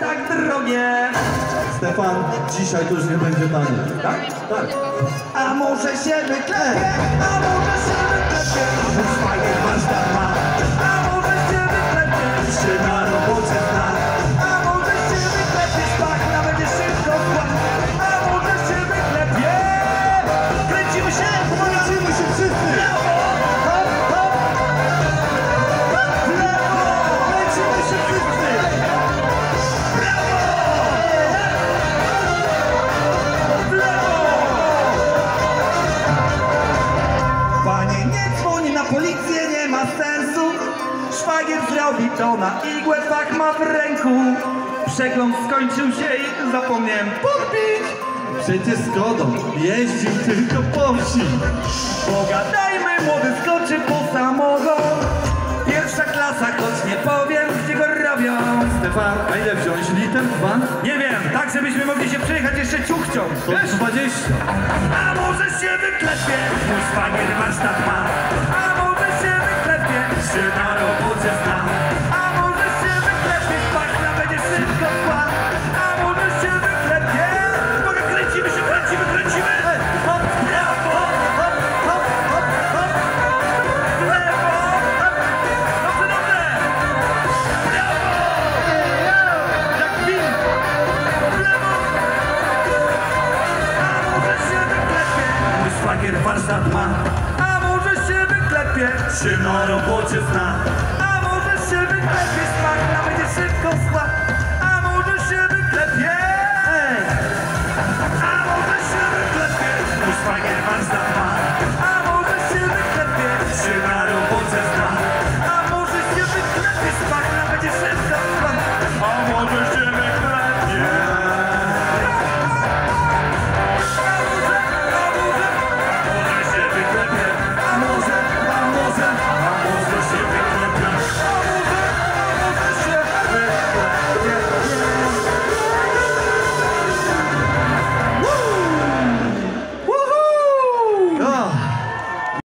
tak drogie. Stefan, dzisiaj to już nie będzie tanie. Tak? Tak. A może się wyklepie, a może się ma sensu. Szwagier zrobi to na igłę, fach ma w ręku. Przegląd skończył się i zapomniałem podbić. Przecież Skodą jeździł tylko po wsi. Pogadajmy, młody skoczy po samochód. Pierwsza klasa, choć nie powiem, gdzie go robią. Stefan, a ile wziąć? Liter? Dwa? Nie wiem, tak żebyśmy mogli się przejechać jeszcze ciuchcią. Wiesz? 20. A może się wyklepie, mój szwagier warsztat ma. Szwagier warsztat ma. A może się wyklepie, się na robocie zna. A może się wyklepie,